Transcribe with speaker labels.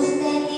Speaker 1: Deus